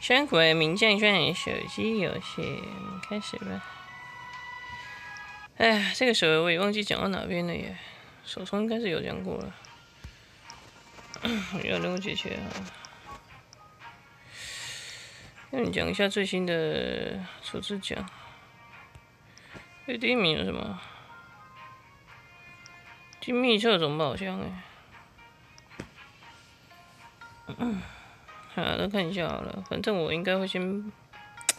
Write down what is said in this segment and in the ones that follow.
山鬼名将传手机游戏开始吧。哎呀，这个手我也忘记讲到哪边了耶。手冲应该是有讲过了。我要任务解决啊。那你讲一下最新的处置奖。哎，第一名有什么？精密测种宝箱哎。好，来看一下好了。反正我应该会先，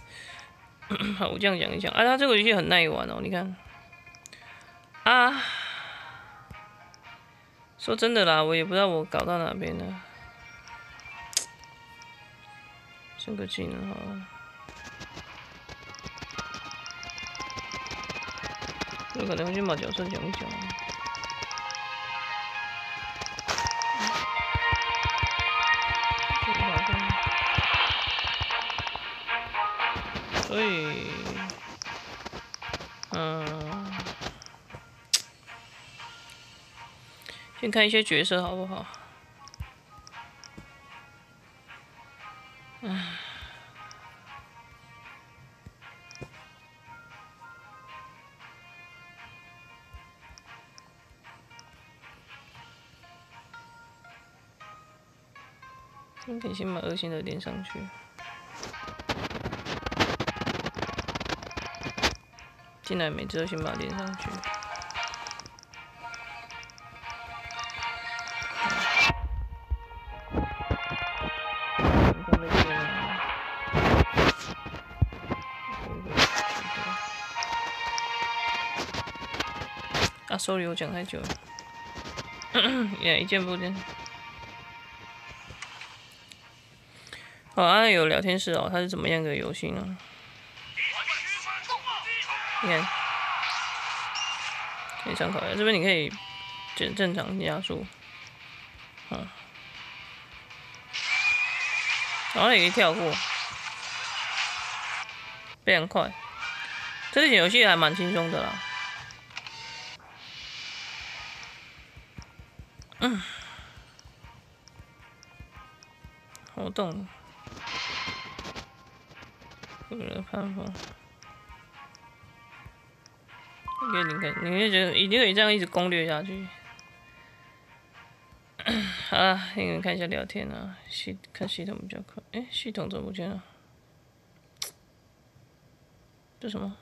好，我这样讲一讲。啊，它这个游戏很耐玩哦，你看。啊，说真的啦，我也不知道我搞到哪边了。升个技能好了。有可能会先把角色讲一讲。所以，嗯，先看一些角色好不好？唉，应该先把恶心的连上去。进来没？之后先把它连上去。啊，sorry，我讲太久了。也一件不见。好啊，有聊天室哦，它是怎么样的游戏呢？你看，可以参考一下。这边你可以正正常加速，嗯，然后也可以跳过，非常快。这个游戏还蛮轻松的啦。嗯，活动，有了看风。给你看，你会觉得一定可以这样一直攻略下去。好了，给你们看一下聊天啊，系看系统比较快。哎，系统怎么不见了？这什么？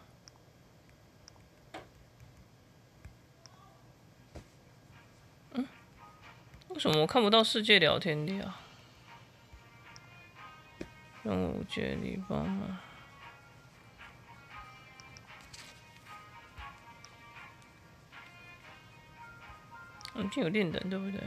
嗯？为什么我看不到世界聊天的啊？任务接力帮忙。嗯，就有练人，对不对？